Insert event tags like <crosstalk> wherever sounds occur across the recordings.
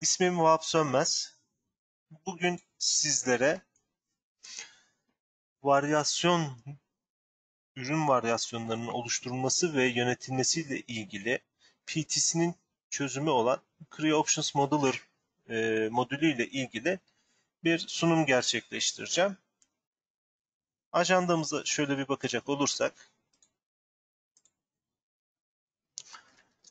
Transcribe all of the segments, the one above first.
İsmim Vahap Sönmez. Bugün sizlere varyasyon, ürün varyasyonlarının oluşturulması ve yönetilmesiyle ilgili PTC'nin çözümü olan Creo Options Modeler e, modülü ile ilgili bir sunum gerçekleştireceğim. Ajandamıza şöyle bir bakacak olursak,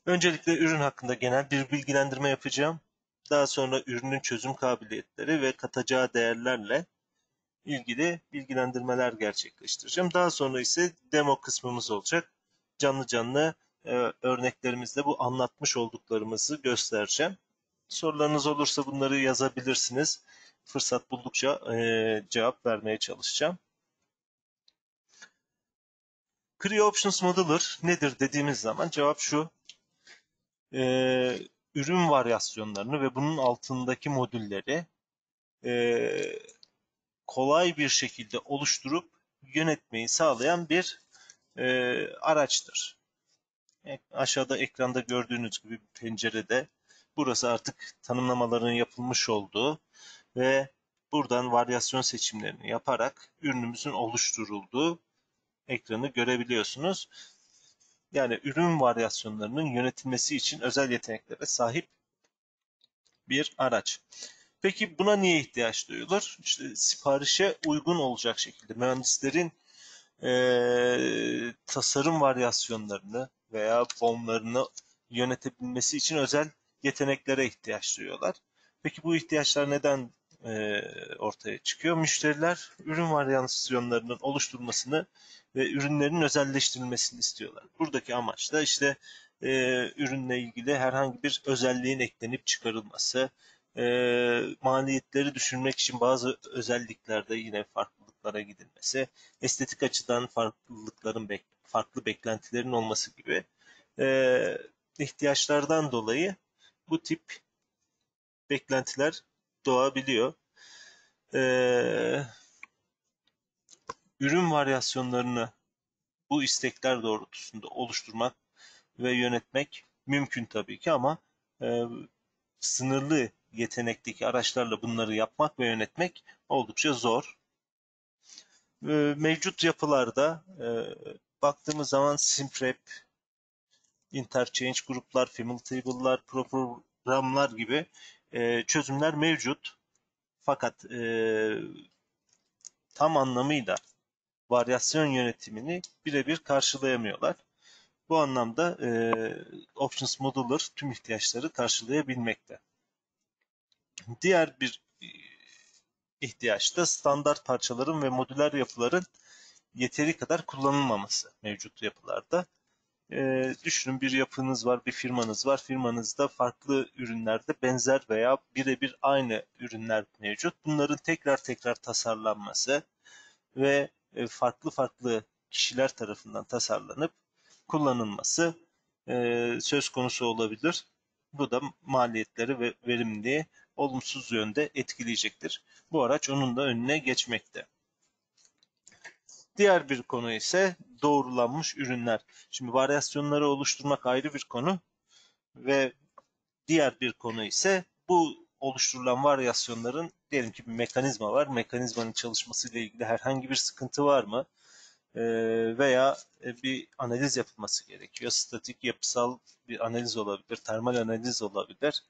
öncelikle ürün hakkında genel bir bilgilendirme yapacağım. Daha sonra ürünün çözüm kabiliyetleri ve katacağı değerlerle ilgili bilgilendirmeler gerçekleştireceğim. Daha sonra ise demo kısmımız olacak. Canlı canlı e, örneklerimizle bu anlatmış olduklarımızı göstereceğim. Sorularınız olursa bunları yazabilirsiniz. Fırsat buldukça e, cevap vermeye çalışacağım. Creo Options Modeler nedir dediğimiz zaman cevap şu. E, ürün varyasyonlarını ve bunun altındaki modülleri e, kolay bir şekilde oluşturup yönetmeyi sağlayan bir e, araçtır. E, aşağıda ekranda gördüğünüz gibi bir pencerede burası artık tanımlamaların yapılmış olduğu ve buradan varyasyon seçimlerini yaparak ürünümüzün oluşturulduğu ekranı görebiliyorsunuz. Yani ürün varyasyonlarının yönetilmesi için özel yeteneklere sahip bir araç. Peki buna niye ihtiyaç duyulur? İşte siparişe uygun olacak şekilde mühendislerin e, tasarım varyasyonlarını veya formlarını yönetebilmesi için özel yeteneklere ihtiyaç duyuyorlar. Peki bu ihtiyaçlar neden e, ortaya çıkıyor? Müşteriler ürün varyasyonlarının oluşturulmasını ve ürünlerin özelleştirilmesini istiyorlar. Buradaki amaç da işte e, ürünle ilgili herhangi bir özelliğin eklenip çıkarılması, e, maliyetleri düşürmek için bazı özelliklerde yine farklılıklara gidilmesi, estetik açıdan farklılıkların farklı beklentilerin olması gibi e, ihtiyaçlardan dolayı bu tip beklentiler doğabiliyor. Ee, ürün varyasyonlarını bu istekler doğrultusunda oluşturmak ve yönetmek mümkün tabii ki ama e, sınırlı yetenekteki araçlarla bunları yapmak ve yönetmek oldukça zor. E, mevcut yapılarda e, baktığımız zaman Simprep, Interchange gruplar, Family Table'lar, programlar gibi e, çözümler mevcut. Fakat e, tam anlamıyla varyasyon yönetimini birebir karşılayamıyorlar. Bu anlamda e, Options Modeler tüm ihtiyaçları karşılayabilmekte. Diğer bir e, ihtiyaç da standart parçaların ve modüler yapıların yeteri kadar kullanılmaması mevcut yapılarda. E, düşünün bir yapınız var, bir firmanız var. Firmanızda farklı ürünlerde benzer veya birebir aynı ürünler mevcut. Bunların tekrar tekrar tasarlanması ve e, farklı farklı kişiler tarafından tasarlanıp kullanılması e, söz konusu olabilir. Bu da maliyetleri ve verimliliği olumsuz yönde etkileyecektir. Bu araç onun da önüne geçmekte. Diğer bir konu ise doğrulanmış ürünler. Şimdi varyasyonları oluşturmak ayrı bir konu ve diğer bir konu ise bu oluşturulan varyasyonların diyelim ki bir mekanizma var. Mekanizmanın çalışmasıyla ilgili herhangi bir sıkıntı var mı? Ee, veya e, bir analiz yapılması gerekiyor. Statik, yapısal bir analiz olabilir, termal analiz olabilir,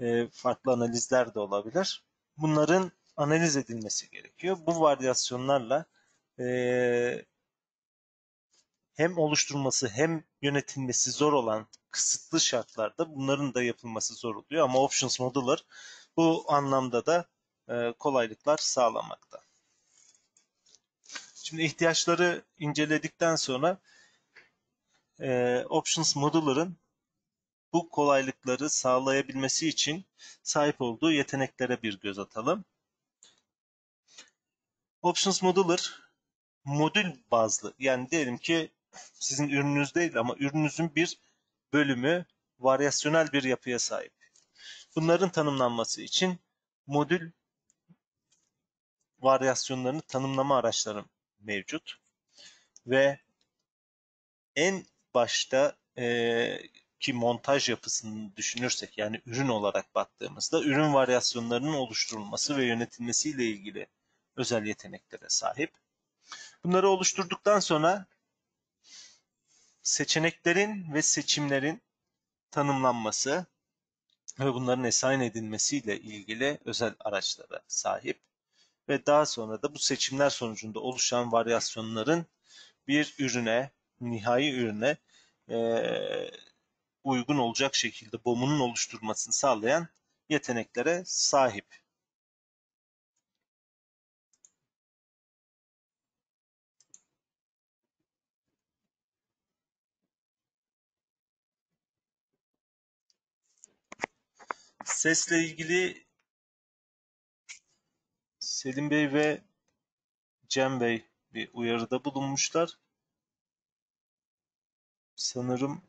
e, farklı analizler de olabilir. Bunların analiz edilmesi gerekiyor. Bu varyasyonlarla e, hem oluşturulması hem yönetilmesi zor olan kısıtlı şartlarda bunların da yapılması zor oluyor. Ama Options Modeler bu anlamda da e, kolaylıklar sağlamakta. Şimdi ihtiyaçları inceledikten sonra e, Options Modeler'ın bu kolaylıkları sağlayabilmesi için sahip olduğu yeteneklere bir göz atalım. Options Modeler modül bazlı yani diyelim ki sizin ürününüz değil ama ürününüzün bir bölümü varyasyonel bir yapıya sahip. Bunların tanımlanması için modül varyasyonlarını tanımlama araçları mevcut ve en başta e, ki montaj yapısını düşünürsek yani ürün olarak baktığımızda ürün varyasyonlarının oluşturulması ve yönetilmesiyle ilgili özel yeteneklere sahip. Bunları oluşturduktan sonra seçeneklerin ve seçimlerin tanımlanması ve bunların esayin edilmesiyle ilgili özel araçlara sahip ve daha sonra da bu seçimler sonucunda oluşan varyasyonların bir ürüne, nihai ürüne e, uygun olacak şekilde BOM'unun oluşturmasını sağlayan yeteneklere sahip. Sesle ilgili Selim Bey ve Cem Bey bir uyarıda bulunmuşlar. Sanırım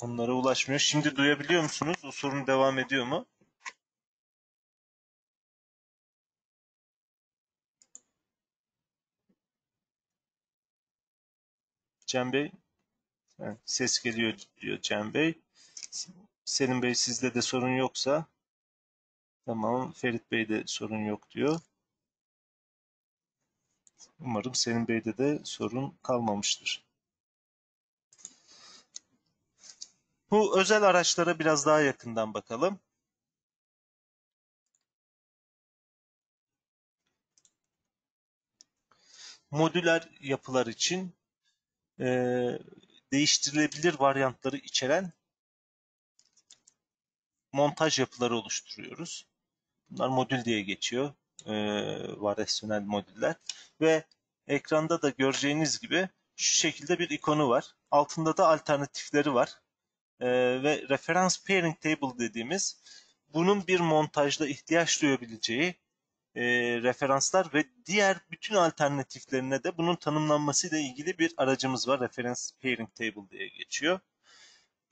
onlara ulaşmıyor. Şimdi duyabiliyor musunuz? O sorun devam ediyor mu? Cem Bey, ses geliyor diyor Cem Bey. Selim Bey sizde de sorun yoksa tamam Ferit Bey'de sorun yok diyor. Umarım Selim Bey'de de sorun kalmamıştır. Bu özel araçlara biraz daha yakından bakalım. Modüler yapılar için e, değiştirilebilir varyantları içeren montaj yapıları oluşturuyoruz. Bunlar modül diye geçiyor. E, varyasyonel modüller. Ve ekranda da göreceğiniz gibi şu şekilde bir ikonu var. Altında da alternatifleri var. E, ve referans pairing table dediğimiz bunun bir montajda ihtiyaç duyabileceği e, referanslar ve diğer bütün alternatiflerine de bunun tanımlanmasıyla ilgili bir aracımız var. Reference Pairing Table diye geçiyor.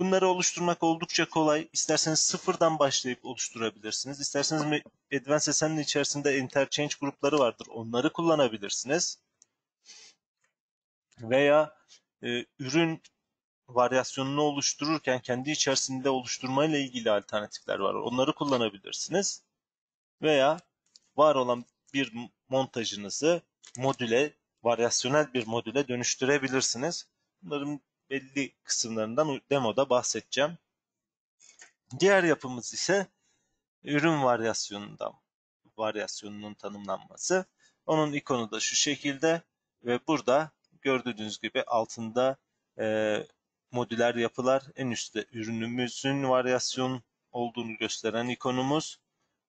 Bunları oluşturmak oldukça kolay. İsterseniz sıfırdan başlayıp oluşturabilirsiniz. İsterseniz Advanced Assembly içerisinde interchange grupları vardır. Onları kullanabilirsiniz. Veya e, ürün varyasyonunu oluştururken kendi içerisinde oluşturmayla ilgili alternatifler var. Onları kullanabilirsiniz. Veya var olan bir montajınızı modüle, varyasyonel bir modüle dönüştürebilirsiniz. Bunların belli kısımlarından demoda bahsedeceğim. Diğer yapımız ise ürün varyasyonundan varyasyonunun tanımlanması. Onun ikonu da şu şekilde ve burada gördüğünüz gibi altında e, modüler yapılar en üstte ürünümüzün varyasyon olduğunu gösteren ikonumuz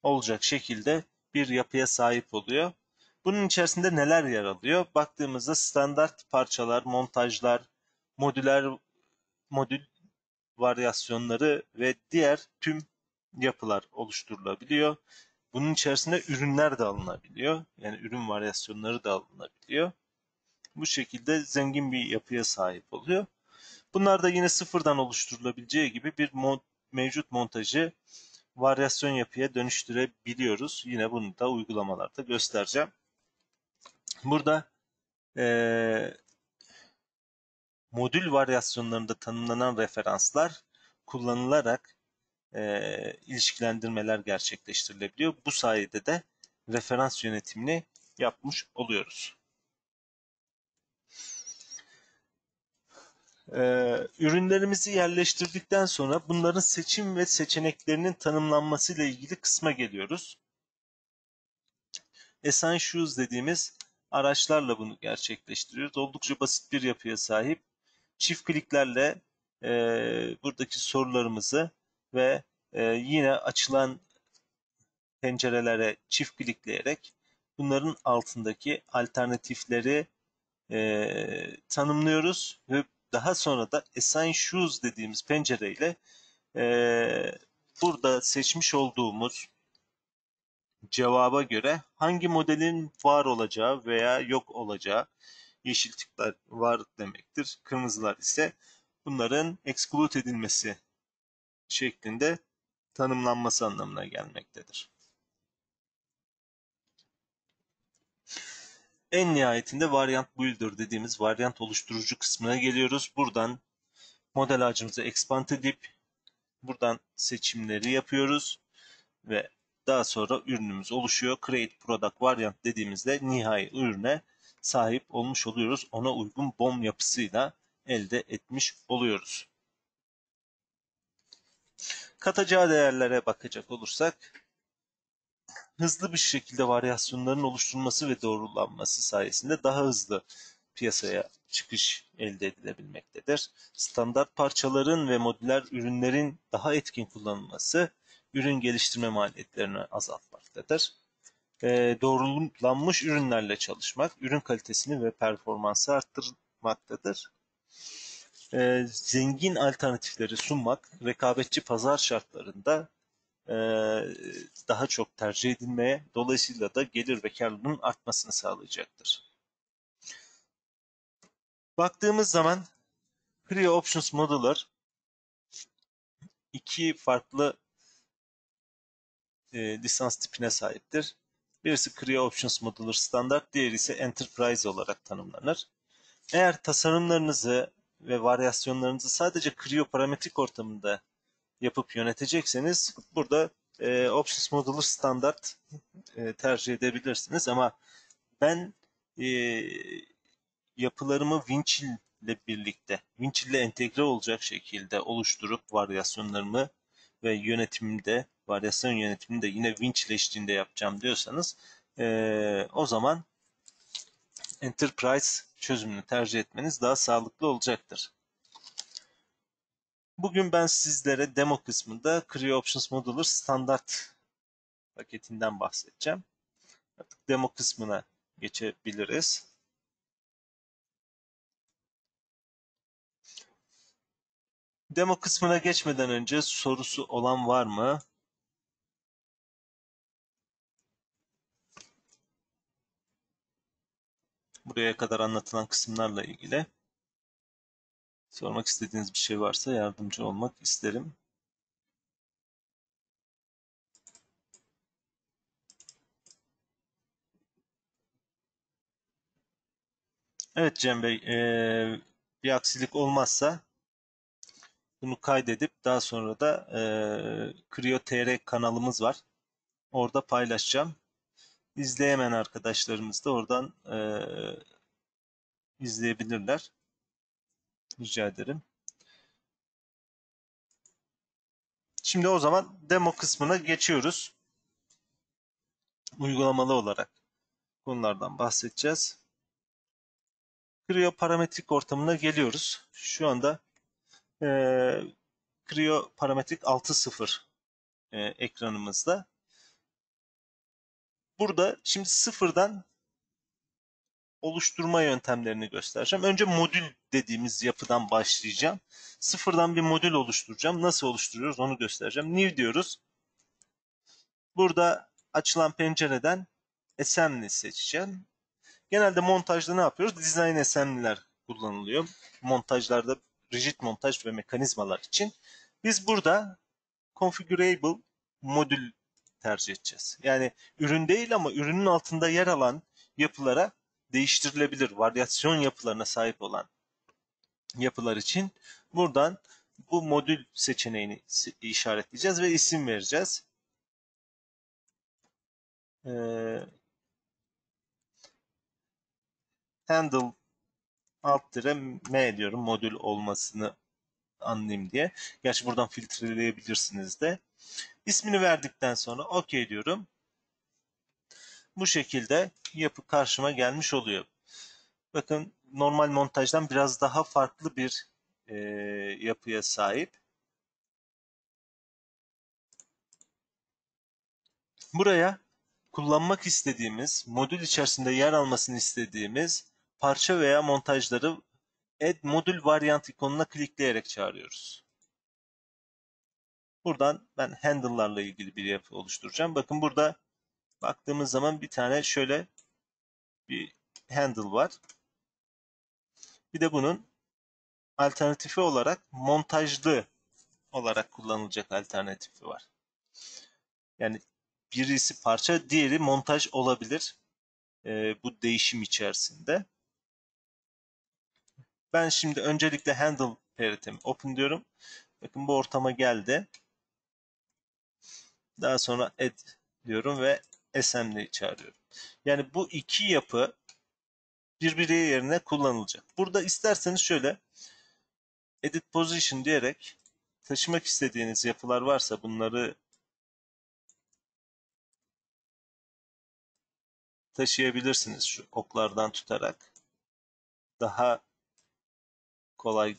olacak şekilde bir yapıya sahip oluyor. Bunun içerisinde neler yer alıyor? Baktığımızda standart parçalar, montajlar, modüler modül varyasyonları ve diğer tüm yapılar oluşturulabiliyor. Bunun içerisinde ürünler de alınabiliyor. Yani ürün varyasyonları da alınabiliyor. Bu şekilde zengin bir yapıya sahip oluyor. Bunlar da yine sıfırdan oluşturulabileceği gibi bir mod, mevcut montajı varyasyon yapıya dönüştürebiliyoruz. Yine bunu da uygulamalarda göstereceğim. Burada e, modül varyasyonlarında tanımlanan referanslar kullanılarak e, ilişkilendirmeler gerçekleştirilebiliyor. Bu sayede de referans yönetimini yapmış oluyoruz. Ee, ürünlerimizi yerleştirdikten sonra bunların seçim ve seçeneklerinin tanımlanması ile ilgili kısma geliyoruz. Assign Shoes dediğimiz araçlarla bunu gerçekleştiriyoruz. Oldukça basit bir yapıya sahip. Çift kliklerle e, buradaki sorularımızı ve e, yine açılan pencerelere çift klikleyerek bunların altındaki alternatifleri e, tanımlıyoruz ve daha sonra da Assign Shoes dediğimiz pencereyle e, burada seçmiş olduğumuz cevaba göre hangi modelin var olacağı veya yok olacağı yeşil tıklar var demektir. Kırmızılar ise bunların exclude edilmesi şeklinde tanımlanması anlamına gelmektedir. En nihayetinde variant builder dediğimiz varyant oluşturucu kısmına geliyoruz. Buradan model ağacımızı expand edip Buradan seçimleri yapıyoruz ve daha sonra ürünümüz oluşuyor. Create Product Variant dediğimizde nihai ürüne sahip olmuş oluyoruz. Ona uygun BOM yapısıyla elde etmiş oluyoruz. Katacağı değerlere bakacak olursak hızlı bir şekilde varyasyonların oluşturulması ve doğrulanması sayesinde daha hızlı piyasaya çıkış elde edilebilmektedir. Standart parçaların ve modüler ürünlerin daha etkin kullanılması ürün geliştirme maliyetlerini azaltmaktadır. E, doğrulanmış ürünlerle çalışmak, ürün kalitesini ve performansı arttırmaktadır. E, zengin alternatifleri sunmak, rekabetçi pazar şartlarında e, daha çok tercih edilmeye, dolayısıyla da gelir ve karlılığın artmasını sağlayacaktır. Baktığımız zaman Creo Options Modular iki farklı e, lisans tipine sahiptir. Birisi Creo Options Modular Standart, diğeri ise Enterprise olarak tanımlanır. Eğer tasarımlarınızı ve varyasyonlarınızı sadece Creo parametrik ortamında yapıp yönetecekseniz burada e, Options Modular Standart e, tercih edebilirsiniz ama ben e, yapılarımı Winchill ile birlikte, Winchill ile entegre olacak şekilde oluşturup varyasyonlarımı ve yönetimde, varyasyon yönetimini de yine Winchill eşliğinde yapacağım diyorsanız e, o zaman Enterprise çözümünü tercih etmeniz daha sağlıklı olacaktır. Bugün ben sizlere demo kısmında Creo Options Modular standart paketinden bahsedeceğim. Artık demo kısmına geçebiliriz. Demo kısmına geçmeden önce sorusu olan var mı? Buraya kadar anlatılan kısımlarla ilgili sormak istediğiniz bir şey varsa yardımcı olmak isterim. Evet Cem Bey, ee, bir aksilik olmazsa bunu kaydedip daha sonra da e, Creo.tr kanalımız var. Orada paylaşacağım. İzleyemeyen arkadaşlarımız da oradan e, izleyebilirler. Rica ederim. Şimdi o zaman demo kısmına geçiyoruz. Uygulamalı olarak konulardan bahsedeceğiz. Creo parametrik ortamına geliyoruz. Şu anda e, parametrik 6.0 e, ekranımızda. Burada şimdi sıfırdan oluşturma yöntemlerini göstereceğim. Önce modül dediğimiz yapıdan başlayacağım. Sıfırdan bir modül oluşturacağım. Nasıl oluşturuyoruz onu göstereceğim. New diyoruz. Burada açılan pencereden assembly seçeceğim. Genelde montajda ne yapıyoruz? Design assembly'ler kullanılıyor. Montajlarda rigid montaj ve mekanizmalar için. Biz burada configurable modül tercih edeceğiz. Yani ürün değil ama ürünün altında yer alan yapılara değiştirilebilir varyasyon yapılarına sahip olan yapılar için buradan bu modül seçeneğini işaretleyeceğiz ve isim vereceğiz. Ee, handle alt dire m diyorum modül olmasını anlayayım diye. Gerçi buradan filtreleyebilirsiniz de. İsmini verdikten sonra OK diyorum. Bu şekilde yapı karşıma gelmiş oluyor. Bakın normal montajdan biraz daha farklı bir e, yapıya sahip. Buraya kullanmak istediğimiz, modül içerisinde yer almasını istediğimiz parça veya montajları Add Modül Variant ikonuna klikleyerek çağırıyoruz. Buradan ben handle'larla ilgili bir yapı oluşturacağım. Bakın burada baktığımız zaman bir tane şöyle bir handle var. Bir de bunun alternatifi olarak montajlı olarak kullanılacak alternatifi var. Yani birisi parça, diğeri montaj olabilir. E, bu değişim içerisinde. Ben şimdi öncelikle handle paritemi open diyorum. Bakın bu ortama geldi. Daha sonra add diyorum ve assembly'yi çağırıyorum. Yani bu iki yapı birbiri yerine kullanılacak. Burada isterseniz şöyle edit position diyerek taşımak istediğiniz yapılar varsa bunları taşıyabilirsiniz şu oklardan tutarak. Daha kolay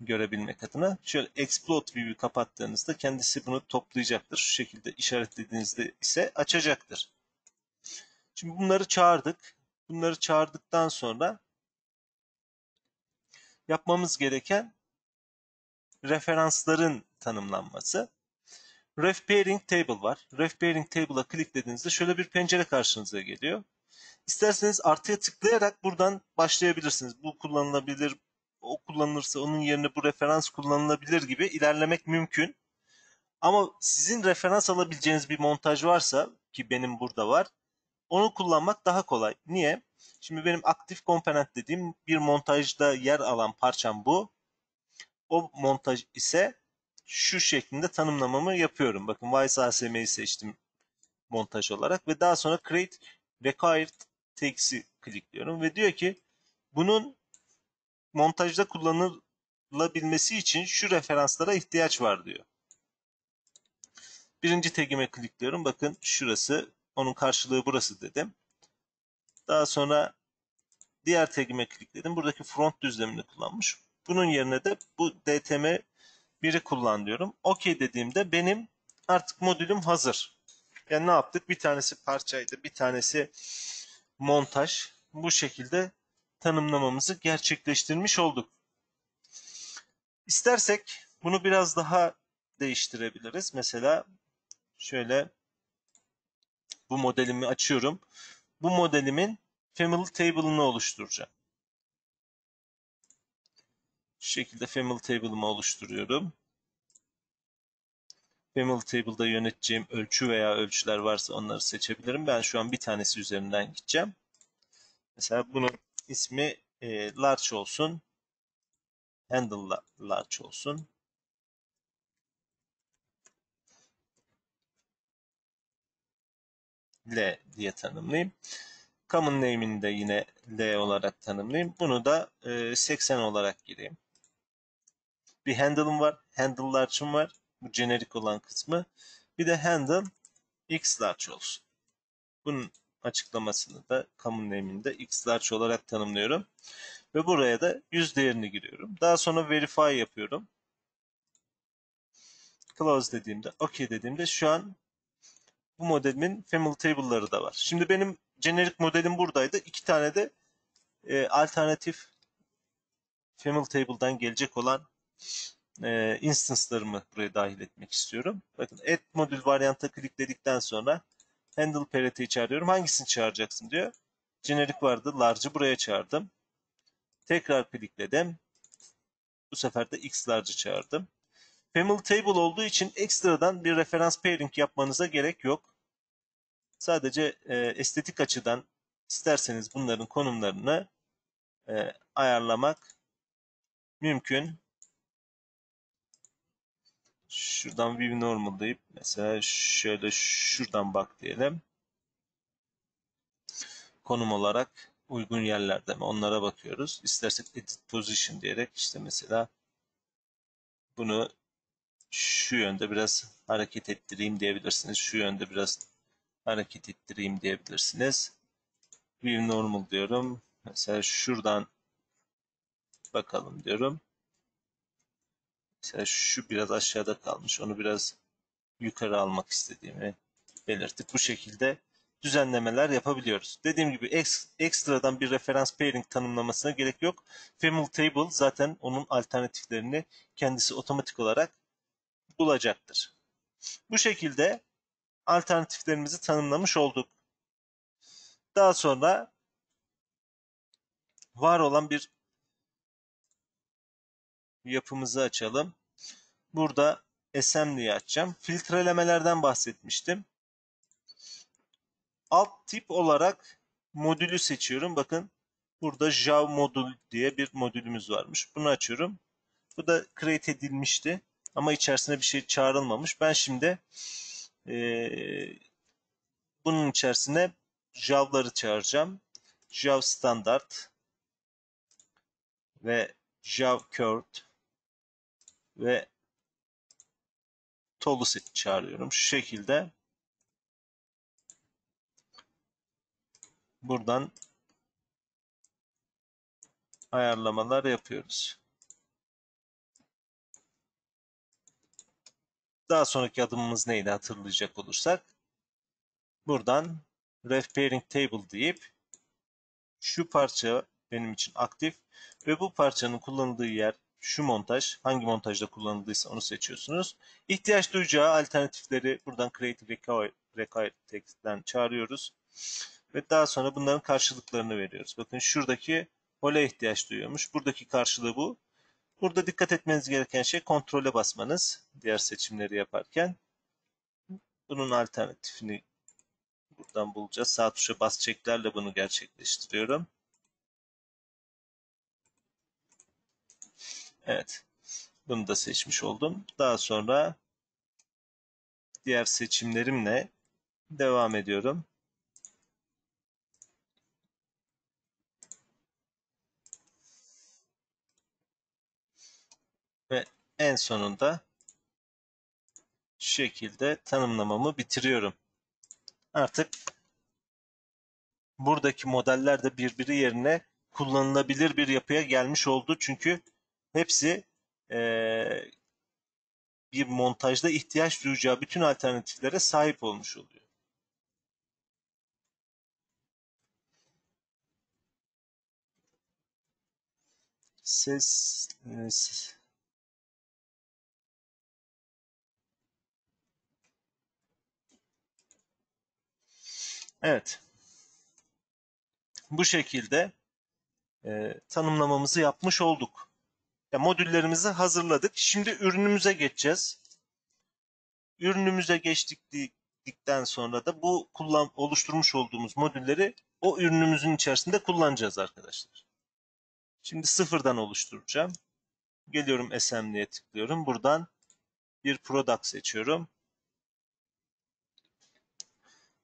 görebilmek adına. Şöyle explode view'u kapattığınızda kendisi bunu toplayacaktır. Şu şekilde işaretlediğinizde ise açacaktır. Şimdi bunları çağırdık. Bunları çağırdıktan sonra yapmamız gereken referansların tanımlanması. Ref Pairing Table var. Ref Pairing Table'a kliklediğinizde şöyle bir pencere karşınıza geliyor. İsterseniz artıya tıklayarak buradan başlayabilirsiniz. Bu kullanılabilir, o kullanılırsa onun yerine bu referans kullanılabilir gibi ilerlemek mümkün. Ama sizin referans alabileceğiniz bir montaj varsa ki benim burada var. Onu kullanmak daha kolay. Niye? Şimdi benim aktif komponent dediğim bir montajda yer alan parçam bu. O montaj ise şu şeklinde tanımlamamı yapıyorum. Bakın Vice ASM'yi seçtim montaj olarak ve daha sonra Create Required Tags'i klikliyorum ve diyor ki bunun montajda kullanılabilmesi için şu referanslara ihtiyaç var diyor. Birinci tagime klikliyorum. Bakın şurası. Onun karşılığı burası dedim. Daha sonra diğer tagime klikledim. Buradaki front düzlemini kullanmış. Bunun yerine de bu DTM biri kullan diyorum. OK dediğimde benim artık modülüm hazır. Yani ne yaptık? Bir tanesi parçaydı, bir tanesi montaj. Bu şekilde tanımlamamızı gerçekleştirmiş olduk. İstersek bunu biraz daha değiştirebiliriz. Mesela şöyle bu modelimi açıyorum. Bu modelimin family table'ını oluşturacağım. Şu şekilde family table'ımı oluşturuyorum. Family table'da yöneteceğim ölçü veya ölçüler varsa onları seçebilirim. Ben şu an bir tanesi üzerinden gideceğim. Mesela bunun ismi e, large olsun. Handle large olsun. L diye tanımlayayım. Common name'ini de yine L olarak tanımlayayım. Bunu da e, 80 olarak gireyim. Bir handle'ım var. Handle large'ım var. Bu jenerik olan kısmı. Bir de handle x large olsun. Bunun açıklamasını da common name'ini x large olarak tanımlıyorum. Ve buraya da 100 değerini giriyorum. Daha sonra verify yapıyorum. Close dediğimde, OK dediğimde şu an bu modelimin family table'ları da var. Şimdi benim generic modelim buradaydı. İki tane de e, alternatif family table'dan gelecek olan e, instance'larımı buraya dahil etmek istiyorum. Bakın add modül varyanta klikledikten sonra handle parameter'i çağırıyorum. Hangisini çağıracaksın diyor. Generic vardı. Large'ı buraya çağırdım. Tekrar klikledim. Bu sefer de x large'ı çağırdım. Family table olduğu için ekstradan bir referans pairing yapmanıza gerek yok. Sadece e, estetik açıdan isterseniz bunların konumlarını e, ayarlamak mümkün. Şuradan view normal deyip mesela şöyle şuradan bak diyelim. Konum olarak uygun yerlerde mi onlara bakıyoruz. İstersek edit position diyerek işte mesela bunu şu yönde biraz hareket ettireyim diyebilirsiniz. Şu yönde biraz hareket ettireyim diyebilirsiniz. View normal diyorum. Mesela şuradan bakalım diyorum. Mesela şu biraz aşağıda kalmış. Onu biraz yukarı almak istediğimi belirttik. Bu şekilde düzenlemeler yapabiliyoruz. Dediğim gibi ekstradan bir referans pairing tanımlamasına gerek yok. Family Table zaten onun alternatiflerini kendisi otomatik olarak bulacaktır. Bu şekilde alternatiflerimizi tanımlamış olduk. Daha sonra var olan bir yapımızı açalım. Burada assembly'yi açacağım. Filtrelemelerden bahsetmiştim. Alt tip olarak modülü seçiyorum. Bakın burada Jav modül diye bir modülümüz varmış. Bunu açıyorum. Bu da create edilmişti. Ama içerisine bir şey çağrılmamış. Ben şimdi eee, bunun içerisine jav'ları çağıracağım. Jav standart ve jav curved ve Tolus'u çağırıyorum. Şu şekilde buradan ayarlamalar yapıyoruz. Daha sonraki adımımız neydi hatırlayacak olursak. Buradan ref pairing table deyip şu parça benim için aktif ve bu parçanın kullanıldığı yer şu montaj. Hangi montajda kullanıldıysa onu seçiyorsunuz. İhtiyaç duyacağı alternatifleri buradan create require, require text'ten çağırıyoruz. Ve daha sonra bunların karşılıklarını veriyoruz. Bakın şuradaki hole ihtiyaç duyuyormuş. Buradaki karşılığı bu. Burada dikkat etmeniz gereken şey kontrole basmanız diğer seçimleri yaparken. Bunun alternatifini buradan bulacağız. Sağ tuşa bas çeklerle bunu gerçekleştiriyorum. Evet. Bunu da seçmiş oldum. Daha sonra diğer seçimlerimle devam ediyorum. Ve en sonunda şu şekilde tanımlamamı bitiriyorum. Artık buradaki modeller de birbiri yerine kullanılabilir bir yapıya gelmiş oldu. Çünkü hepsi eee, bir montajda ihtiyaç duyacağı bütün alternatiflere sahip olmuş oluyor. Ses, e, ses- Evet. Bu şekilde e, tanımlamamızı yapmış olduk. Ya, modüllerimizi hazırladık. Şimdi ürünümüze geçeceğiz. Ürünümüze geçtikten sonra da bu kullan oluşturmuş olduğumuz modülleri o ürünümüzün içerisinde kullanacağız arkadaşlar. Şimdi sıfırdan oluşturacağım. Geliyorum assembly'e tıklıyorum. Buradan bir product seçiyorum.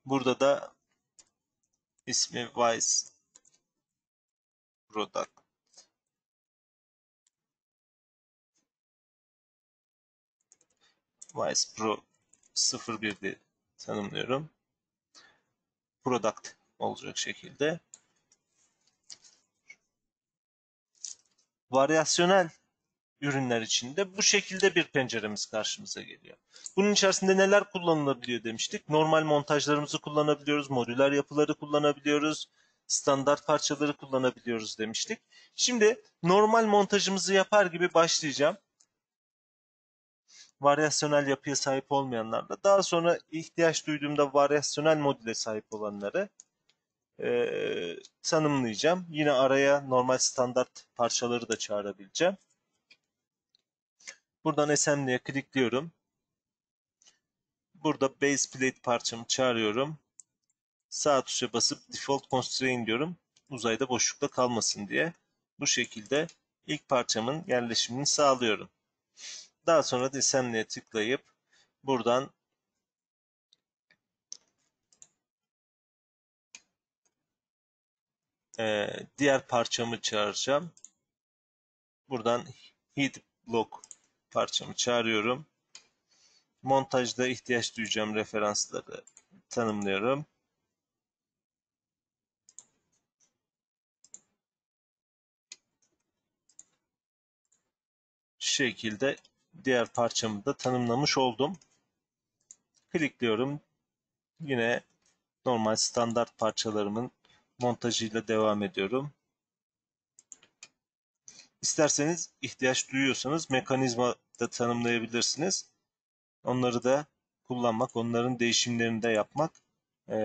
Burada da ismi Wise Product. Wise Pro 01 diye tanımlıyorum. Product olacak şekilde. Varyasyonel ürünler içinde bu şekilde bir penceremiz karşımıza geliyor. Bunun içerisinde neler kullanılabiliyor demiştik. Normal montajlarımızı kullanabiliyoruz, modüler yapıları kullanabiliyoruz, standart parçaları kullanabiliyoruz demiştik. Şimdi normal montajımızı yapar gibi başlayacağım. Varyasyonel yapıya sahip olmayanlarla. Daha sonra ihtiyaç duyduğumda varyasyonel modüle sahip olanları e, tanımlayacağım. Yine araya normal standart parçaları da çağırabileceğim. Buradan assembly'e klikliyorum. Burada base plate parçamı çağırıyorum. Sağ tuşa basıp default constraint diyorum. Uzayda boşlukta kalmasın diye. Bu şekilde ilk parçamın yerleşimini sağlıyorum. Daha sonra assembly'e tıklayıp buradan e, diğer parçamı çağıracağım. Buradan heat block parçamı çağırıyorum. Montajda ihtiyaç duyacağım referansları tanımlıyorum. Şekilde diğer parçamı da tanımlamış oldum. Klikliyorum. Yine normal standart parçalarımın montajıyla devam ediyorum. İsterseniz ihtiyaç duyuyorsanız mekanizma da tanımlayabilirsiniz. Onları da kullanmak, onların değişimlerini de yapmak e,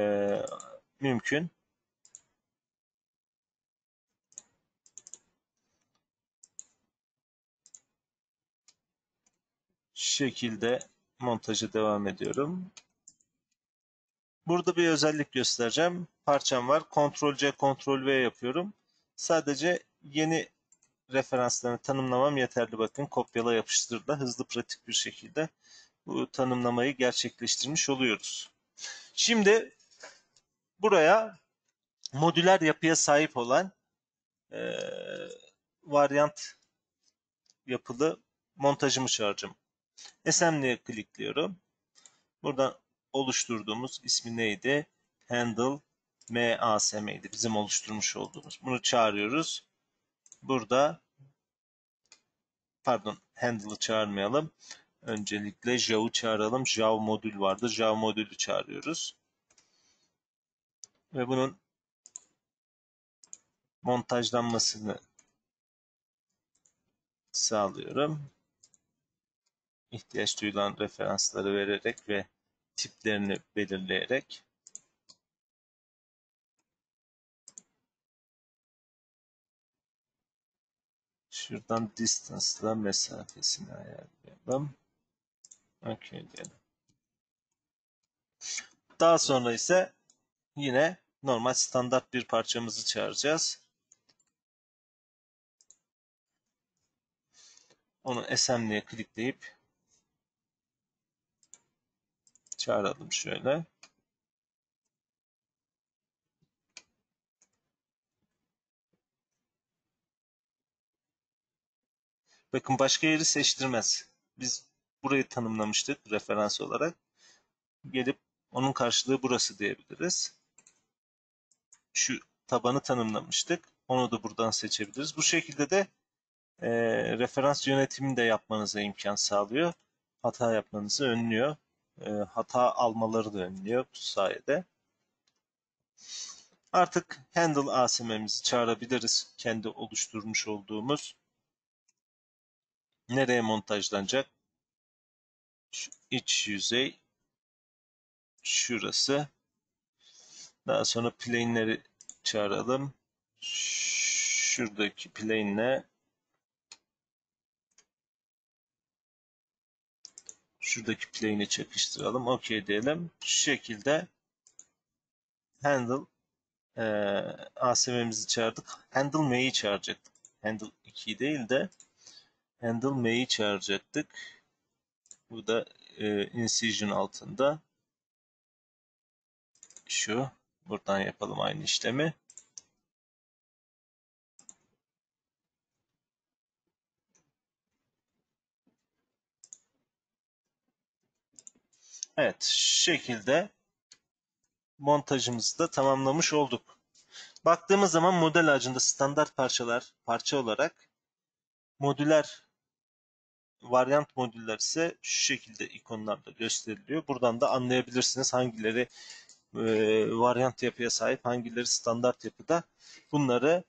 mümkün. Şekilde montajı devam ediyorum. Burada bir özellik göstereceğim. Parçam var. Ctrl C, Ctrl V yapıyorum. Sadece yeni referanslarını tanımlamam yeterli. Bakın kopyala yapıştırla hızlı pratik bir şekilde bu tanımlamayı gerçekleştirmiş oluyoruz. Şimdi buraya modüler yapıya sahip olan e, varyant yapılı montajımı çağıracağım. Assembly'e klikliyorum. Buradan oluşturduğumuz ismi neydi? Handle MASM'ydi. Bizim oluşturmuş olduğumuz. Bunu çağırıyoruz. Burada pardon handle'ı çağırmayalım. Öncelikle Jav'ı çağıralım. Jav modül vardı. Jav modülü çağırıyoruz. Ve bunun montajlanmasını sağlıyorum. İhtiyaç duyulan referansları vererek ve tiplerini belirleyerek şuradan distance'la mesafesini ayarlayalım. OK diyelim. Daha sonra ise yine normal standart bir parçamızı çağıracağız. Onu assembly'e klikleyip çağıralım şöyle. Bakın başka yeri seçtirmez. Biz burayı tanımlamıştık referans olarak. Gelip onun karşılığı burası diyebiliriz. Şu tabanı tanımlamıştık. Onu da buradan seçebiliriz. Bu şekilde de e, referans yönetimini de yapmanıza imkan sağlıyor. Hata yapmanızı önlüyor. E, hata almaları da önlüyor bu sayede. Artık handle ASM'mizi çağırabiliriz. Kendi oluşturmuş olduğumuz. Nereye montajlanacak? Şu iç yüzey şurası. Daha sonra plane'leri çağıralım. Şuradaki plane'le şuradaki plane'i çakıştıralım. OK diyelim. Şu şekilde handle e, ASM'mizi çağırdık. Handle M'yi çağıracaktık. Handle 2 değil de handle M'yi çağıracaktık. Bu da e, incision altında. Şu. Buradan yapalım aynı işlemi. Evet, şu şekilde montajımızı da tamamlamış olduk. Baktığımız zaman model ağacında standart parçalar, parça olarak modüler varyant modüller ise şu şekilde ikonlarla gösteriliyor. Buradan da anlayabilirsiniz hangileri e, varyant yapıya sahip, hangileri standart yapıda. Bunları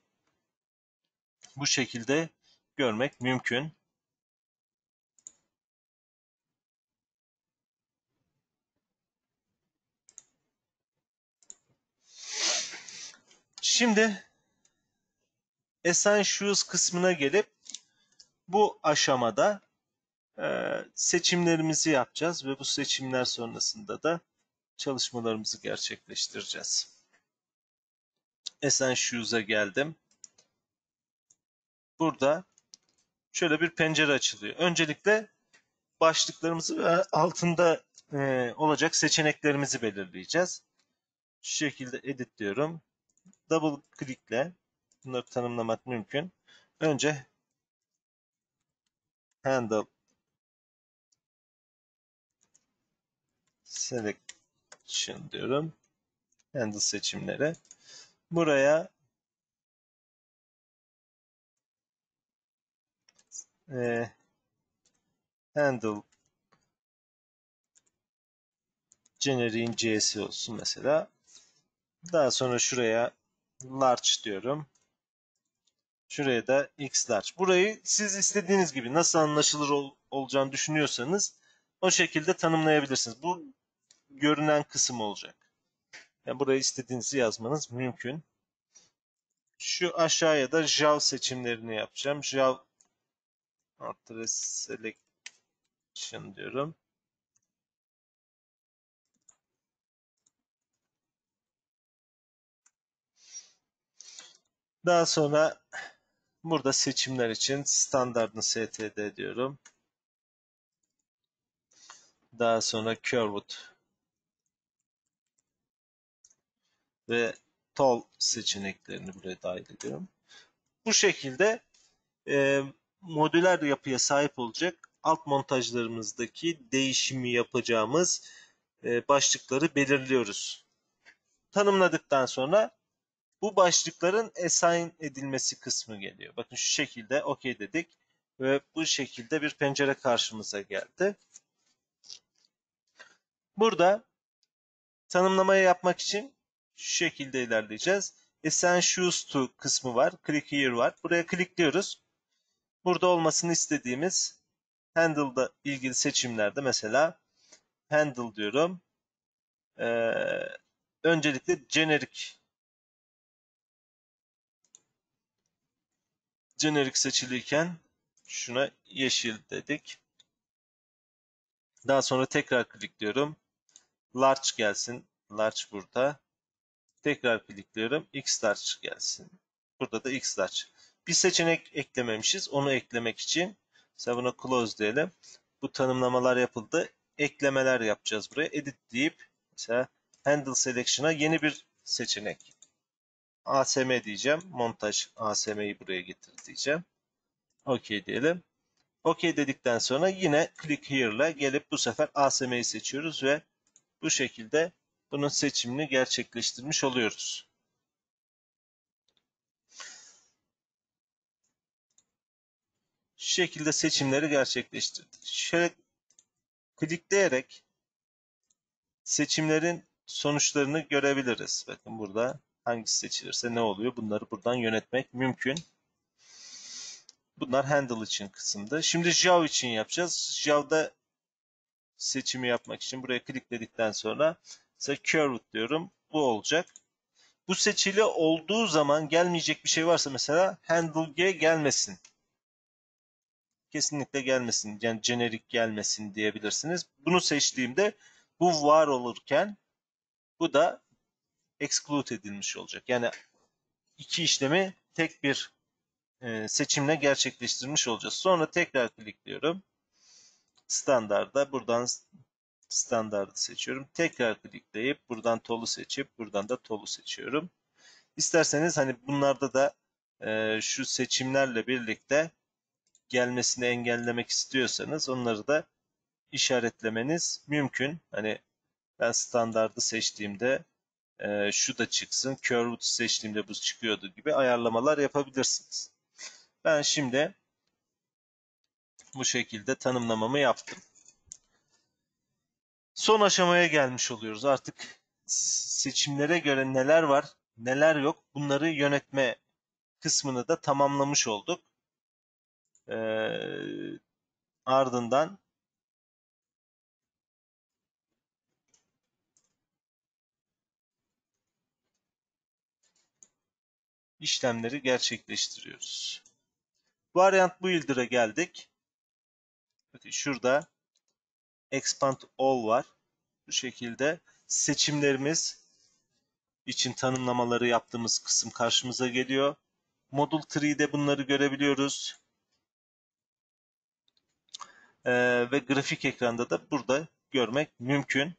bu şekilde görmek mümkün. Şimdi Essentials kısmına gelip bu aşamada e, seçimlerimizi yapacağız ve bu seçimler sonrasında da çalışmalarımızı gerçekleştireceğiz. Essentials'a geldim. Burada şöyle bir pencere açılıyor. Öncelikle başlıklarımızı ve altında e, olacak seçeneklerimizi belirleyeceğiz. Şu şekilde edit diyorum double klikle bunları tanımlamak mümkün. Önce handle selection diyorum. Handle seçimlere. Buraya e, handle generiğin c'si olsun mesela. Daha sonra şuraya large diyorum. Şuraya da x large. Burayı siz istediğiniz gibi nasıl anlaşılır ol, olacağını düşünüyorsanız o şekilde tanımlayabilirsiniz. Bu görünen kısım olacak. Yani burayı istediğinizi yazmanız mümkün. Şu aşağıya da JAV seçimlerini yapacağım. JAV Address Selection diyorum. Daha sonra Burada seçimler için standartını std diyorum. Daha sonra curved ve tall seçeneklerini buraya dahil ediyorum. Bu şekilde e, modüler yapıya sahip olacak alt montajlarımızdaki değişimi yapacağımız e, başlıkları belirliyoruz. Tanımladıktan sonra bu başlıkların assign edilmesi kısmı geliyor. Bakın şu şekilde OK dedik ve bu şekilde bir pencere karşımıza geldi. Burada tanımlamayı yapmak için şu şekilde ilerleyeceğiz. Choose to kısmı var. Click Here var. Buraya klikliyoruz. Burada olmasını istediğimiz Handle'da ilgili seçimlerde mesela Handle diyorum. Ee, öncelikle generic generic seçiliyken şuna yeşil dedik. Daha sonra tekrar klikliyorum. Large gelsin. Large burada. Tekrar klikliyorum. X large gelsin. Burada da X large. Bir seçenek eklememişiz. Onu eklemek için mesela buna close diyelim. Bu tanımlamalar yapıldı. Eklemeler yapacağız buraya. Edit deyip mesela handle selection'a yeni bir seçenek. ASM diyeceğim. Montaj ASM'yi buraya getir diyeceğim. OK diyelim. OK dedikten sonra yine click here ile gelip bu sefer ASM'yi seçiyoruz ve bu şekilde bunun seçimini gerçekleştirmiş oluyoruz. Şu şekilde seçimleri gerçekleştirdik. Şöyle klikleyerek seçimlerin sonuçlarını görebiliriz. Bakın burada hangisi seçilirse ne oluyor bunları buradan yönetmek mümkün. Bunlar handle için kısımda. Şimdi Jav için yapacağız. Jav'da seçimi yapmak için buraya klikledikten sonra mesela curved diyorum. Bu olacak. Bu seçili olduğu zaman gelmeyecek bir şey varsa mesela handle G gelmesin. Kesinlikle gelmesin. Yani generic gelmesin diyebilirsiniz. Bunu seçtiğimde bu var olurken bu da exclude edilmiş olacak. Yani iki işlemi tek bir e, seçimle gerçekleştirmiş olacağız. Sonra tekrar klikliyorum. Standarda buradan standardı seçiyorum. Tekrar klikleyip buradan tolu seçip buradan da tolu seçiyorum. İsterseniz hani bunlarda da e, şu seçimlerle birlikte gelmesini engellemek istiyorsanız onları da işaretlemeniz mümkün. Hani ben standardı seçtiğimde e, şu da çıksın, curved seçtiğimde bu çıkıyordu gibi ayarlamalar yapabilirsiniz. Ben şimdi bu şekilde tanımlamamı yaptım. Son aşamaya gelmiş oluyoruz. Artık seçimlere göre neler var, neler yok bunları yönetme kısmını da tamamlamış olduk. Ee, ardından işlemleri gerçekleştiriyoruz. Variant Builder'a geldik. Bakın şurada Expand All var. Bu şekilde seçimlerimiz için tanımlamaları yaptığımız kısım karşımıza geliyor. Model 3'de bunları görebiliyoruz. Ee, ve grafik ekranda da burada görmek mümkün.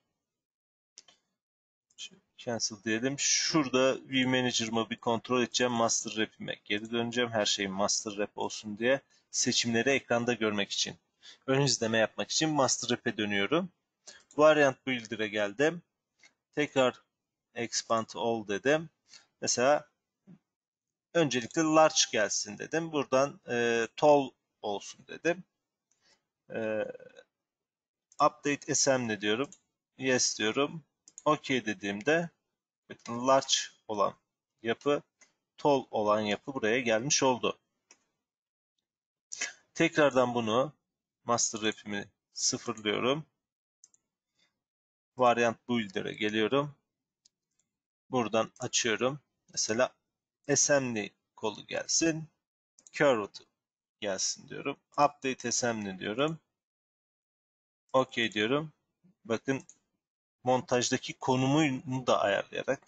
Cancel diyelim. Şurada View Manager'ımı bir kontrol edeceğim. Master Rap'ime geri döneceğim. Her şey Master Rap olsun diye. Seçimleri ekranda görmek için. Ön izleme yapmak için Master Rap'e dönüyorum. Variant Builder'e geldim. Tekrar Expand All dedim. Mesela öncelikle Large gelsin dedim. Buradan e, Tall olsun dedim. E, update SM diyorum. Yes diyorum. OK dediğimde bakın large olan yapı tall olan yapı buraya gelmiş oldu. Tekrardan bunu master rap'imi sıfırlıyorum. Variant builder'e geliyorum. Buradan açıyorum. Mesela assembly kolu gelsin. Curved gelsin diyorum. Update assembly diyorum. OK diyorum. Bakın montajdaki konumunu da ayarlayarak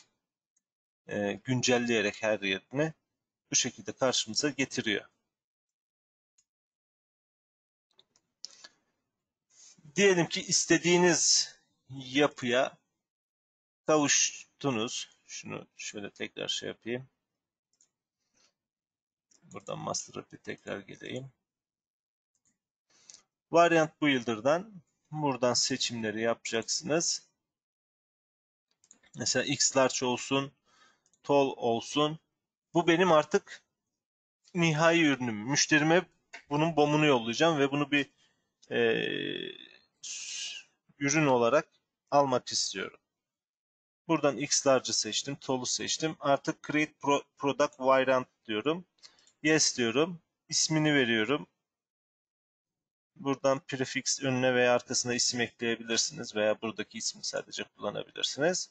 e, güncelleyerek her yerini bu şekilde karşımıza getiriyor. Diyelim ki istediğiniz yapıya kavuştunuz. Şunu şöyle tekrar şey yapayım. Buradan Master App'e tekrar geleyim. Variant Builder'dan buradan seçimleri yapacaksınız. Mesela X olsun, tall olsun. Bu benim artık nihai ürünüm. Müşterime bunun bomunu yollayacağım ve bunu bir e, ürün olarak almak istiyorum. Buradan X seçtim, tall'u seçtim. Artık create pro, product variant diyorum. Yes diyorum. İsmini veriyorum. Buradan prefix önüne veya arkasına isim ekleyebilirsiniz veya buradaki ismi sadece kullanabilirsiniz.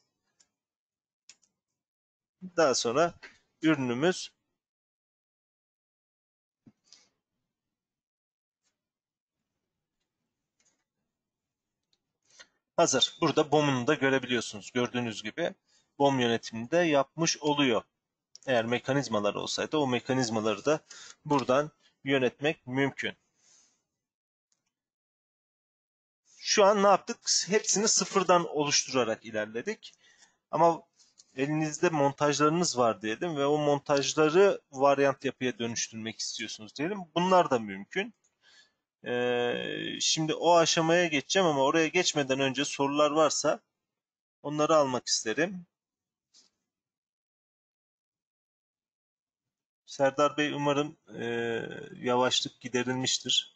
Daha sonra ürünümüz hazır. Burada BOM'unu da görebiliyorsunuz. Gördüğünüz gibi BOM yönetiminde yapmış oluyor. Eğer mekanizmalar olsaydı o mekanizmaları da buradan yönetmek mümkün. Şu an ne yaptık? Hepsini sıfırdan oluşturarak ilerledik. Ama elinizde montajlarınız var diyelim ve o montajları varyant yapıya dönüştürmek istiyorsunuz diyelim. Bunlar da mümkün. Ee, şimdi o aşamaya geçeceğim ama oraya geçmeden önce sorular varsa onları almak isterim. Serdar Bey umarım e, yavaşlık giderilmiştir.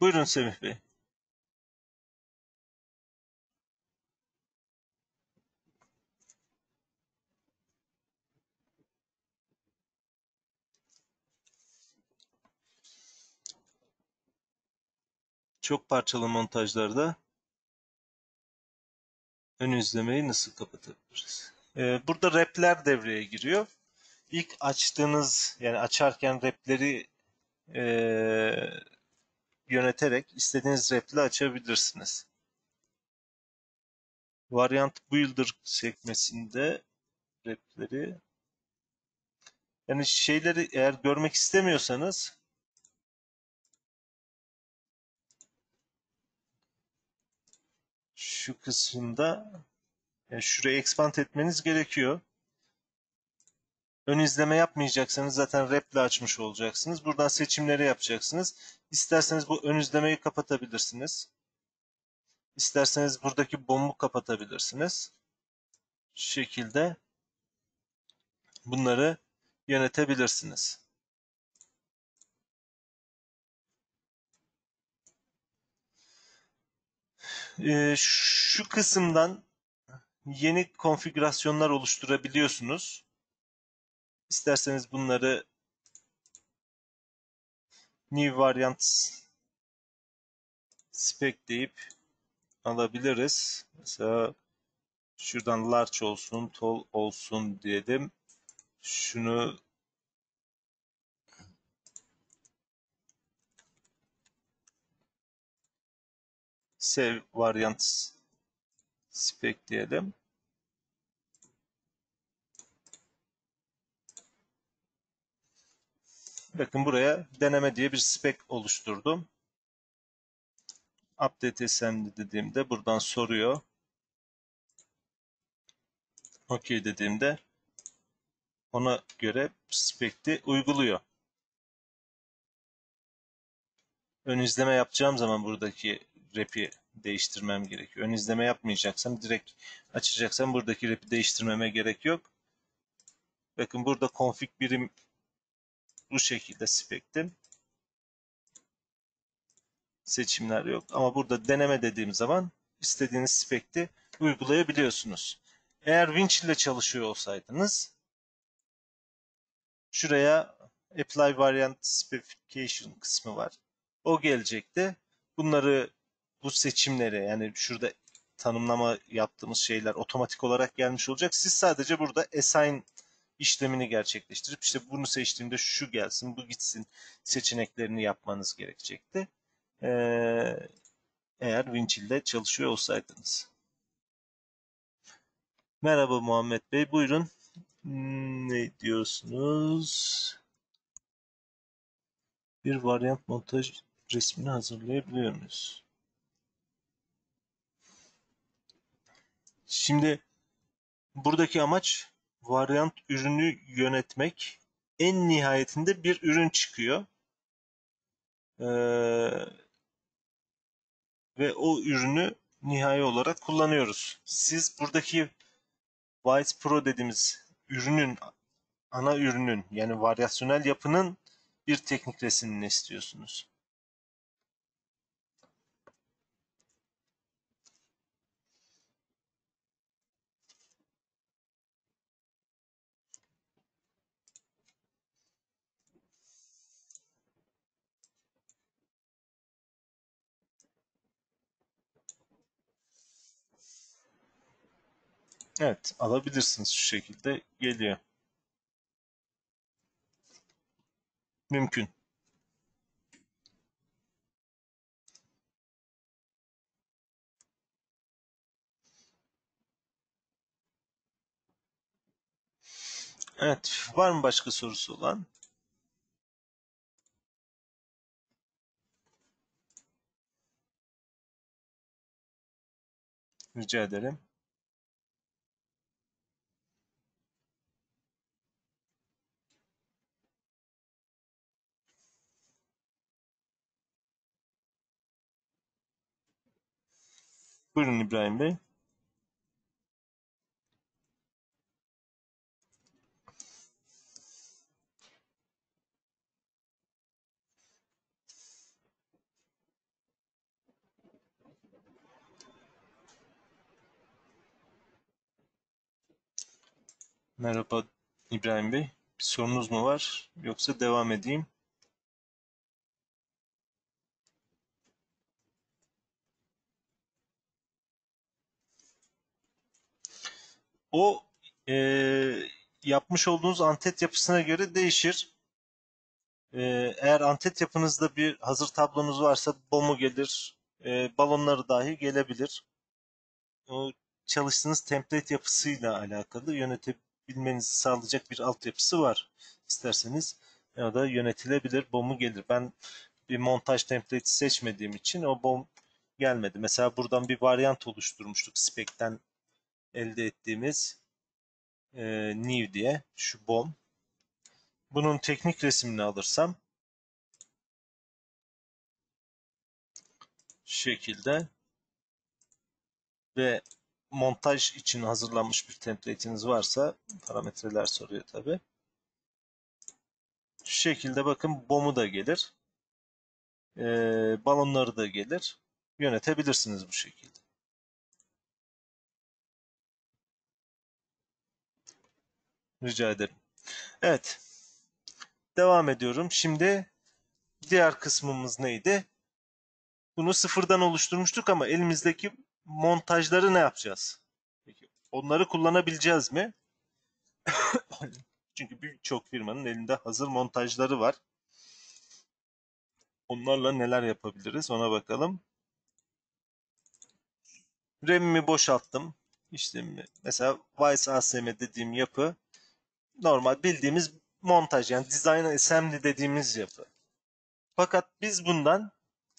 Buyurun Semih Bey. Çok parçalı montajlarda ön izlemeyi nasıl kapatabiliriz? Ee, burada repler devreye giriyor. İlk açtığınız yani açarken repleri e, yöneterek istediğiniz repli açabilirsiniz. Variant Builder sekmesinde repleri yani şeyleri eğer görmek istemiyorsanız şu kısımda yani şurayı expand etmeniz gerekiyor. Ön izleme yapmayacaksanız zaten reple açmış olacaksınız. Buradan seçimleri yapacaksınız. İsterseniz bu ön izlemeyi kapatabilirsiniz. İsterseniz buradaki bombu kapatabilirsiniz. Şu şekilde bunları yönetebilirsiniz. Ee, şu kısımdan yeni konfigürasyonlar oluşturabiliyorsunuz. İsterseniz bunları new variant spec deyip alabiliriz. Mesela şuradan large olsun, tall olsun diyelim. Şunu save variant spec diyelim. Bakın buraya deneme diye bir spec oluşturdum. Update assembly dediğimde buradan soruyor. OK dediğimde ona göre spec'i uyguluyor. Ön izleme yapacağım zaman buradaki rap'i değiştirmem gerekiyor. Ön izleme yapmayacaksam direkt açacaksam buradaki rap'i değiştirmeme gerek yok. Bakın burada config birim bu şekilde spec'te seçimler yok. Ama burada deneme dediğim zaman istediğiniz spec'te uygulayabiliyorsunuz. Eğer Winch ile çalışıyor olsaydınız şuraya Apply Variant Specification kısmı var. O gelecekti. Bunları bu seçimleri yani şurada tanımlama yaptığımız şeyler otomatik olarak gelmiş olacak. Siz sadece burada assign işlemini gerçekleştirip işte bunu seçtiğimde şu gelsin, bu gitsin seçeneklerini yapmanız gerekecekti. Ee, Eğer Winchill ile çalışıyor olsaydınız. Merhaba Muhammed Bey, buyurun. Hmm, Ne diyorsunuz? Bir varyant montaj resmini hazırlayabiliyor muyuz? Şimdi buradaki amaç varyant ürünü yönetmek. En nihayetinde bir ürün çıkıyor. Ee, ve o ürünü nihai olarak kullanıyoruz. Siz buradaki White Pro dediğimiz ürünün ana ürünün yani varyasyonel yapının bir teknik resimini istiyorsunuz. Evet, alabilirsiniz şu şekilde geliyor. Mümkün. Evet, var mı başka sorusu olan? Rica ederim. Buyurun İbrahim Bey. Merhaba İbrahim Bey. Bir sorunuz mu var? Yoksa devam edeyim. O e, yapmış olduğunuz antet yapısına göre değişir. E, eğer antet yapınızda bir hazır tablonuz varsa bomu gelir, e, balonları dahi gelebilir. O çalıştığınız template yapısıyla alakalı yönetebilmenizi sağlayacak bir altyapısı var. İsterseniz ya da yönetilebilir bomu gelir. Ben bir montaj template'i seçmediğim için o bom gelmedi. Mesela buradan bir varyant oluşturmuştuk spec'ten elde ettiğimiz e, new diye şu bom. Bunun teknik resmini alırsam şekilde ve montaj için hazırlanmış bir template'iniz varsa parametreler soruyor tabi. Şu şekilde bakın bomu da gelir. E, balonları da gelir. Yönetebilirsiniz bu şekilde. Rica ederim. Evet. Devam ediyorum. Şimdi diğer kısmımız neydi? Bunu sıfırdan oluşturmuştuk ama elimizdeki montajları ne yapacağız? Peki, onları kullanabileceğiz mi? <coughs> Çünkü birçok firmanın elinde hazır montajları var. Onlarla neler yapabiliriz ona bakalım. RAM'imi boşalttım. İşte mesela Vice ASM dediğim yapı normal bildiğimiz montaj yani design assembly dediğimiz yapı. Fakat biz bundan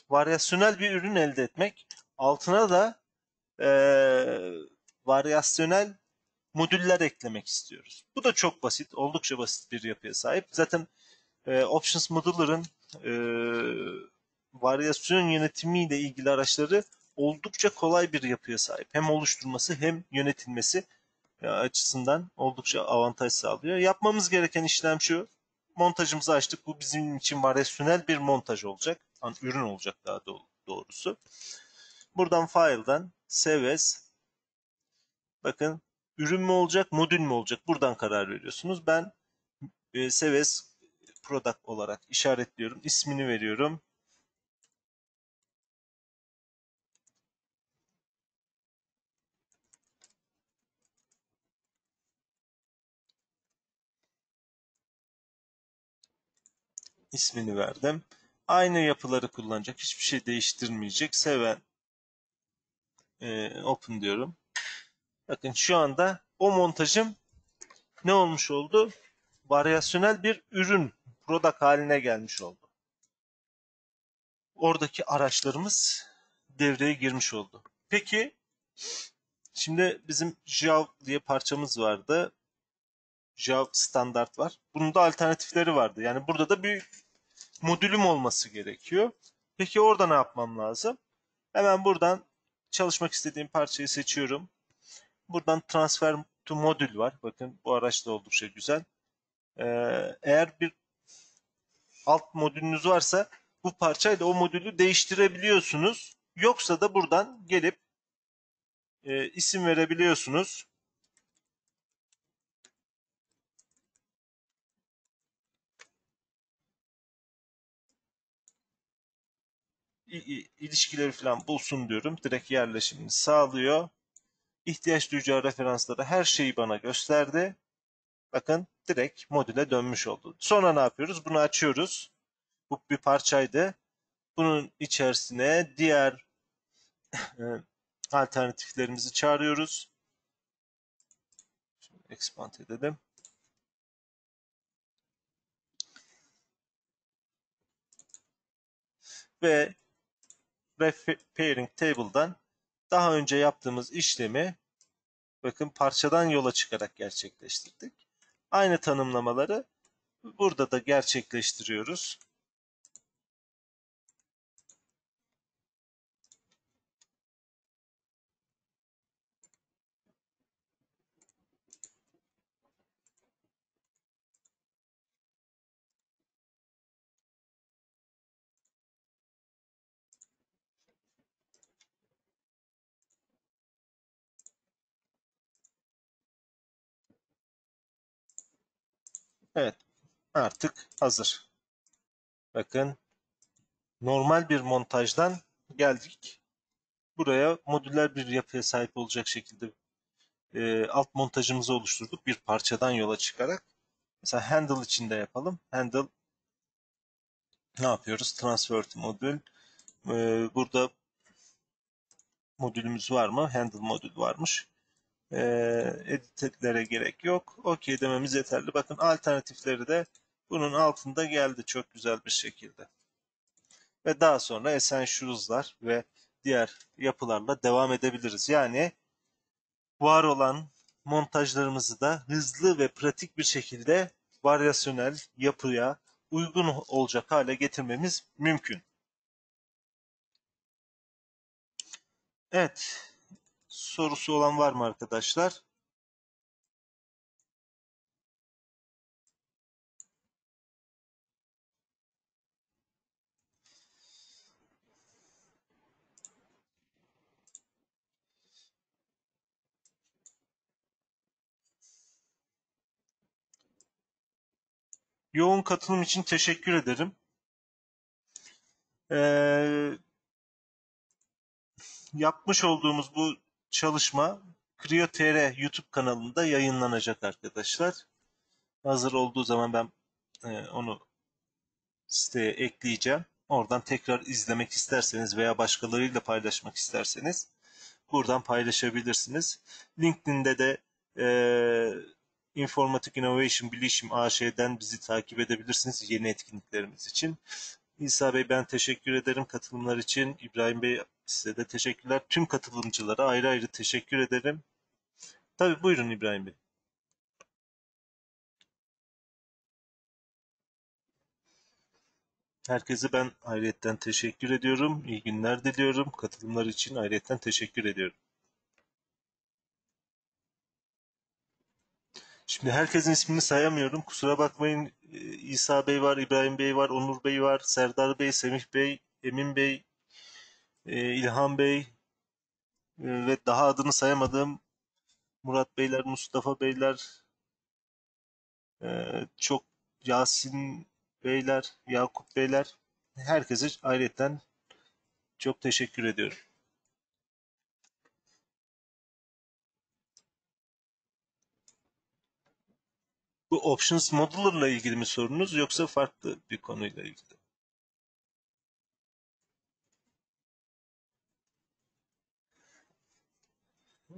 varyasyonel bir ürün elde etmek, altına da e, varyasyonel modüller eklemek istiyoruz. Bu da çok basit, oldukça basit bir yapıya sahip. Zaten e, Options Modeler'ın e, varyasyon yönetimiyle ilgili araçları oldukça kolay bir yapıya sahip. Hem oluşturması hem yönetilmesi açısından oldukça avantaj sağlıyor. Yapmamız gereken işlem şu. Montajımızı açtık. Bu bizim için varyasyonel bir montaj olacak. Ürün olacak daha doğrusu. Buradan file'dan save as bakın ürün mü olacak, modül mü olacak? Buradan karar veriyorsunuz. Ben e, save as product olarak işaretliyorum. İsmini veriyorum. İsmini verdim. Aynı yapıları kullanacak. Hiçbir şey değiştirmeyecek. Seven e, open diyorum. Bakın şu anda o montajım ne olmuş oldu? Varyasyonel bir ürün, product haline gelmiş oldu. Oradaki araçlarımız devreye girmiş oldu. Peki şimdi bizim Jav diye parçamız vardı. Jav standart var. Bunun da alternatifleri vardı. Yani burada da bir modülüm olması gerekiyor. Peki orada ne yapmam lazım? Hemen buradan çalışmak istediğim parçayı seçiyorum. Buradan transfer to modül var. Bakın bu araç da oldukça güzel. Ee, eğer bir alt modülünüz varsa bu parçayla o modülü değiştirebiliyorsunuz. Yoksa da buradan gelip e, isim verebiliyorsunuz. İlişkileri falan bulsun diyorum. Direkt yerleşimini sağlıyor. İhtiyaç duyacağı referansları her şeyi bana gösterdi. Bakın direkt modüle dönmüş oldu. Sonra ne yapıyoruz? Bunu açıyoruz. Bu bir parçaydı. Bunun içerisine diğer <laughs> e, alternatiflerimizi çağırıyoruz. Şimdi expand edelim. Ve Pairing Table'dan daha önce yaptığımız işlemi bakın parçadan yola çıkarak gerçekleştirdik. Aynı tanımlamaları burada da gerçekleştiriyoruz. Evet. Artık hazır. Bakın. Normal bir montajdan geldik. Buraya modüler bir yapıya sahip olacak şekilde e, alt montajımızı oluşturduk. Bir parçadan yola çıkarak. Mesela handle içinde yapalım. Handle ne yapıyoruz? Transfer modül. E, burada modülümüz var mı? Handle modül varmış e, editlere gerek yok. OK dememiz yeterli. Bakın alternatifleri de bunun altında geldi çok güzel bir şekilde. Ve daha sonra Essentials'lar ve diğer yapılarla devam edebiliriz. Yani var olan montajlarımızı da hızlı ve pratik bir şekilde varyasyonel yapıya uygun olacak hale getirmemiz mümkün. Evet, sorusu olan var mı arkadaşlar? Yoğun katılım için teşekkür ederim. Ee, yapmış olduğumuz bu çalışma Kriyo.tr YouTube kanalında yayınlanacak arkadaşlar. Hazır olduğu zaman ben e, onu siteye ekleyeceğim. Oradan tekrar izlemek isterseniz veya başkalarıyla paylaşmak isterseniz buradan paylaşabilirsiniz. LinkedIn'de de e, Informatik Innovation Bilişim AŞ'den bizi takip edebilirsiniz yeni etkinliklerimiz için. İsa Bey ben teşekkür ederim katılımlar için. İbrahim Bey size de teşekkürler. Tüm katılımcılara ayrı ayrı teşekkür ederim. Tabii buyurun İbrahim Bey. Herkese ben ayrıyetten teşekkür ediyorum. İyi günler diliyorum. Katılımlar için ayrıyetten teşekkür ediyorum. Şimdi herkesin ismini sayamıyorum. Kusura bakmayın. Ee, İsa Bey var, İbrahim Bey var, Onur Bey var, Serdar Bey, Semih Bey, Emin Bey, e, İlhan Bey e, ve daha adını sayamadığım Murat Beyler, Mustafa Beyler, e, çok Yasin Beyler, Yakup Beyler, herkese ayrıca çok teşekkür ediyorum. Bu Options Modeler'la ilgili mi sorunuz yoksa farklı bir konuyla ilgili?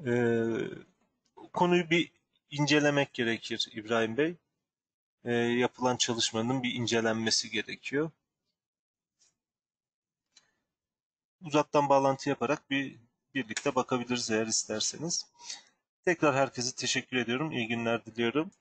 E, konuyu bir incelemek gerekir İbrahim Bey. E, yapılan çalışmanın bir incelenmesi gerekiyor. Uzaktan bağlantı yaparak bir birlikte bakabiliriz eğer isterseniz. Tekrar herkese teşekkür ediyorum. İyi günler diliyorum.